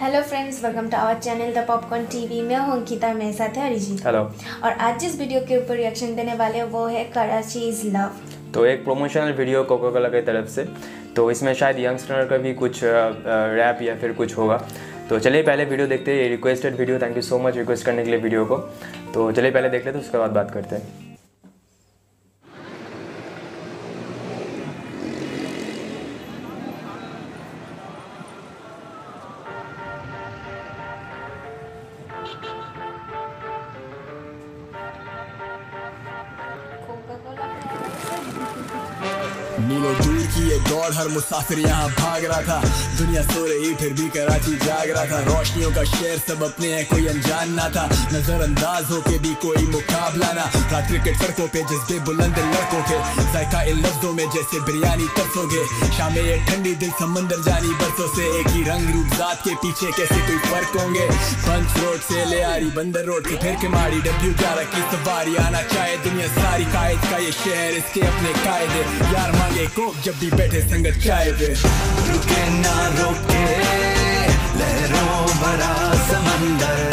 Hello friends welcome to our channel the popcorn TV मैं हूँ अंकिता मेरे साथ है अरिजीत। हेलो और आज जिस वीडियो के ऊपर रिएक्शन देने वाले हैं वो है कराची इज़ लव तो एक प्रोमोशनल वीडियो कोको कोला की तरफ़ से। तो इसमें शायद यंगस्टर का भी कुछ रैप या फिर कुछ होगा। तो चलिए पहले वीडियो देखते हैं ये requested video thank you so much request करने के लिए वीडियो को। तो चलिए पहले देख लेते हैं उसके बाद बात करते हैं। मीलों दूर की ये दौड़ हर मुसाफिर यहाँ भाग रहा था। दुनिया सो रही फिर भी कराची जाग रहा था। रोशनियों का शेर सब अपने हैं, कोई अनजान ना था। नजरअंदाज होके भी कोई मुकाबला ना। था क्रिकेट सड़कों पे जज्बे बुलंद लड़कों के। जायका इन लफ्जों में जैसे बिरयानी तरसोगे शामें ये ठंडी दिल समंदर जानी बरसों से। एक ही रंग रूप जात के पीछे कैसे कोई फ़र्क होंगे? पंच रोड से ले आ रही बंदर रोड से फिर के मारी डब्ल्यू ग्यारह की सवारी। आना चाहे दुनिया सारी, कायद का ये शहर, इसके अपने कायदे। यार मांगे को जब भी बैठे संगत चाय पे। रुके ना रोके लहरों भरा समंदर।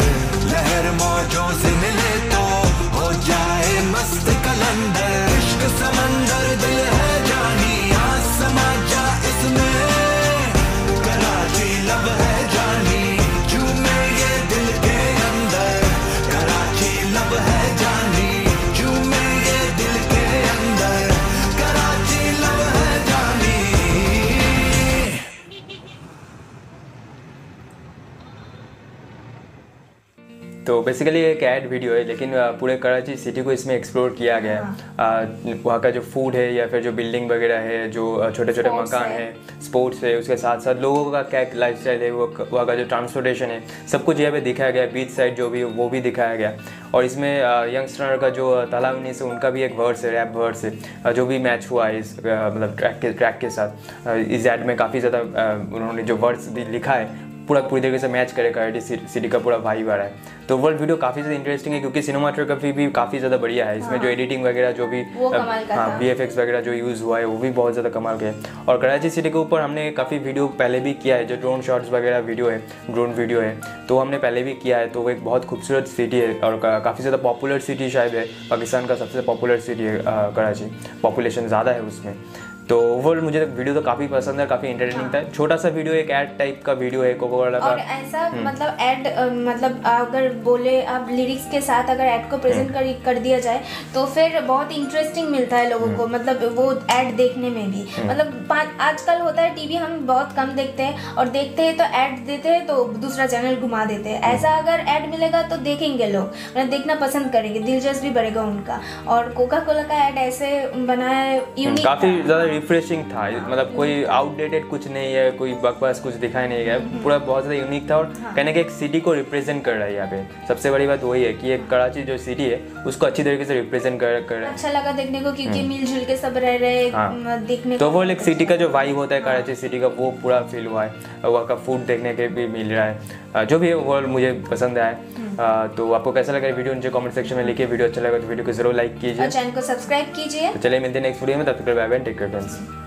तो बेसिकली एक ऐड वीडियो है लेकिन पूरे कराची सिटी को इसमें एक्सप्लोर किया गया है। वहाँ का जो फ़ूड है या फिर जो बिल्डिंग वगैरह है जो छोटे छोटे मकान है। है स्पोर्ट्स है उसके साथ साथ लोगों का क्या लाइफ है वो वहाँ का जो ट्रांसपोर्टेशन है सब कुछ यहाँ पे दिखाया गया बीच साइड जो भी वो भी दिखाया गया। और इसमें यंगस्टर का जो तालाबनी से उनका भी एक वर्ड्स है रैप वर्ड्स है। जो भी मैच हुआ है इस मतलब ट्रैक के ट्रैक के साथ इस ऐड में काफ़ी ज़्यादा उन्होंने जो वर्ड्स भी लिखा है पूरा पूरी तरीके से मैच करे कराटी सिटी का पूरा वाइब आ रहा है। तो वर्ल्ड वीडियो काफ़ी ज़्यादा इंटरेस्टिंग है क्योंकि सिनेमाटोग्राफी भी काफ़ी ज़्यादा बढ़िया है। इसमें जो एडिटिंग वगैरह जो भी हाँ। वी वगैरह जो यूज़ हुआ है वो भी बहुत ज़्यादा कमाल के है। और कराची सिटी के ऊपर हमने काफ़ी वीडियो पहले भी किया है जो ड्रोन शॉट्स वगैरह वीडियो है ड्रोन वीडियो है तो हमने पहले भी किया है तो वो एक बहुत खूबसूरत सिटी है और काफ़ी ज़्यादा पॉपुलर सिटी शायद है पाकिस्तान का सबसे पॉपुलर सिटी है कराची। पॉपुलेशन ज़्यादा है उसमें। तो ओवरऑल मुझे वीडियो तो काफ़ी पसंद है काफ़ी इंटरटेनिंग था। छोटा सा वीडियो एक एड टाइप का वीडियो है कोको कोला और ऐसा मतलब ऐड मतलब अगर बोले आप लिरिक्स के साथ अगर ऐड को प्रेजेंट कर कर दिया जाए तो फिर बहुत इंटरेस्टिंग मिलता है लोगों को। मतलब वो ऐड देखने में भी। मतलब आजकल होता है टीवी हम बहुत कम देखते हैं और देखते हैं तो ऐड देते हैं तो दूसरा चैनल घुमा देते हैं। ऐसा अगर ऐड मिलेगा तो देखेंगे लोग। मतलब देखना पसंद करेंगे दिलचस्पी बढ़ेगा उनका। और कोका कोला का ऐड ऐसे बनाया है यूनिक काफ़ी ज़्यादा रिफ्रेशिंग था। मतलब कोई आउटडेटेड कुछ नहीं है कोई बकवास कुछ दिखाई नहीं गया। पूरा बहुत ज़्यादा यूनिक था और कहने के एक सिटी को रिप्रेजेंट कर रहा है यहाँ पे। सबसे बड़ी बात वही है कि एक कराची जो सिटी है उसको अच्छी तरीके से रिप्रेजेंट कर कर रहा है। अच्छा लगा देखने को क्योंकि मिलजुल के सब रह रहे हाँ। देखने तो वो एक सिटी का जो वाइब होता है कराची सिटी का वो पूरा फील हुआ है। वहाँ का फ़ूड देखने के भी मिल रहा है। जो भी है वो मुझे पसंद आया। है। तो आपको कैसा लगा वीडियो नीचे कमेंट सेक्शन में लिखिए। वीडियो अच्छा लगा तो वीडियो को ज़रूर लाइक कीजिए। चैनल को सब्सक्राइब कीजिए। तो चलिए मिलते हैं नेक्स्ट वीडियो में तब तक bye bye take care friends